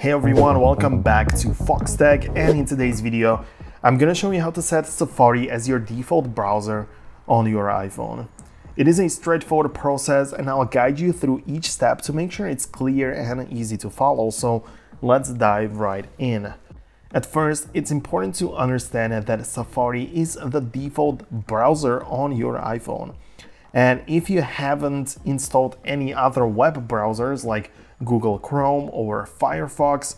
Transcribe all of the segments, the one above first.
Hey everyone, welcome back to Foxtecc and in today's video I'm gonna show you how to set Safari as your default browser on your iPhone. It is a straightforward process and I'll guide you through each step to make sure it's clear and easy to follow, so let's dive right in. At first, it's important to understand that Safari is the default browser on your iPhone. And if you haven't installed any other web browsers like Google Chrome or Firefox,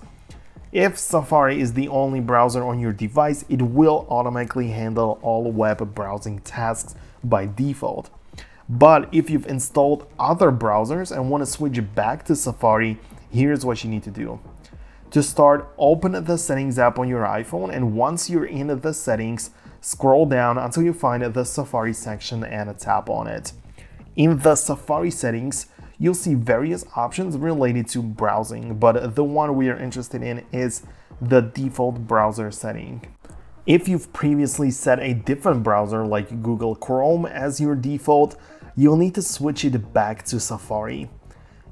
if Safari is the only browser on your device, it will automatically handle all web browsing tasks by default. But if you've installed other browsers and want to switch back to Safari, here's what you need to do. To start, open the Settings app on your iPhone and once you're in the settings, scroll down until you find the Safari section and tap on it. In the Safari settings, you'll see various options related to browsing, but the one we are interested in is the default browser setting. If you've previously set a different browser like Google Chrome as your default, you'll need to switch it back to Safari.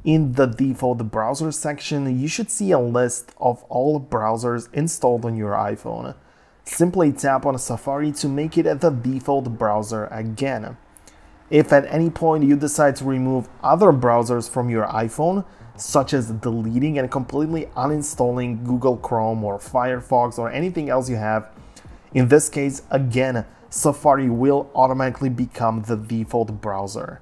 In the default browser section, you should see a list of all browsers installed on your iPhone. Simply tap on Safari to make it the default browser again. If at any point you decide to remove other browsers from your iPhone, such as deleting and completely uninstalling Google Chrome or Firefox or anything else you have, in this case, again, Safari will automatically become the default browser.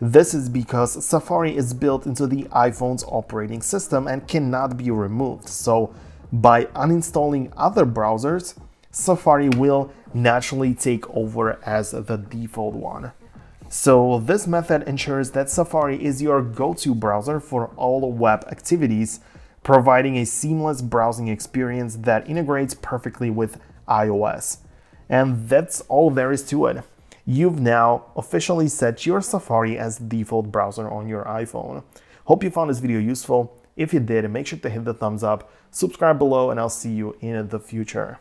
This is because Safari is built into the iPhone's operating system and cannot be removed. So by uninstalling other browsers, Safari will naturally take over as the default one. So this method ensures that Safari is your go-to browser for all web activities, providing a seamless browsing experience that integrates perfectly with iOS. And that's all there is to it. You've now officially set your Safari as default browser on your iPhone. Hope you found this video useful. If you did, make sure to hit the thumbs up, subscribe below, and I'll see you in the future.